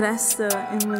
Resto in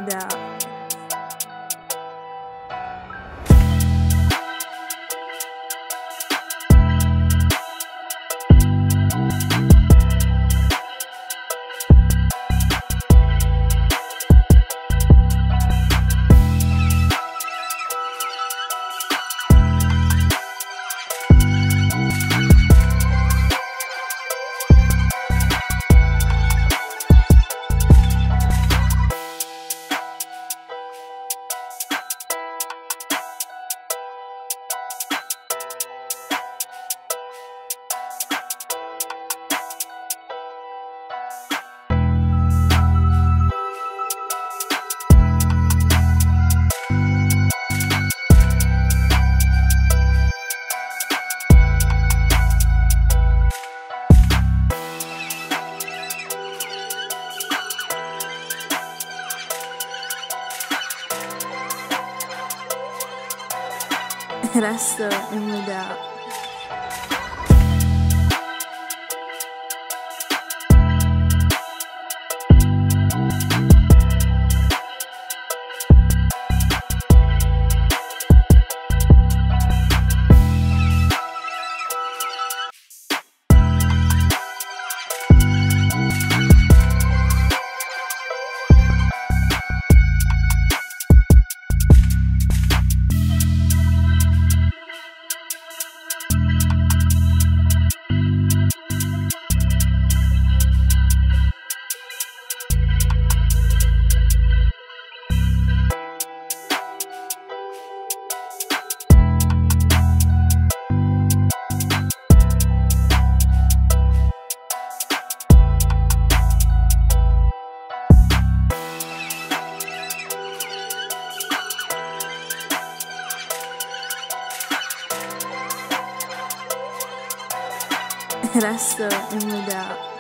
model. Resto in model. Resto in model.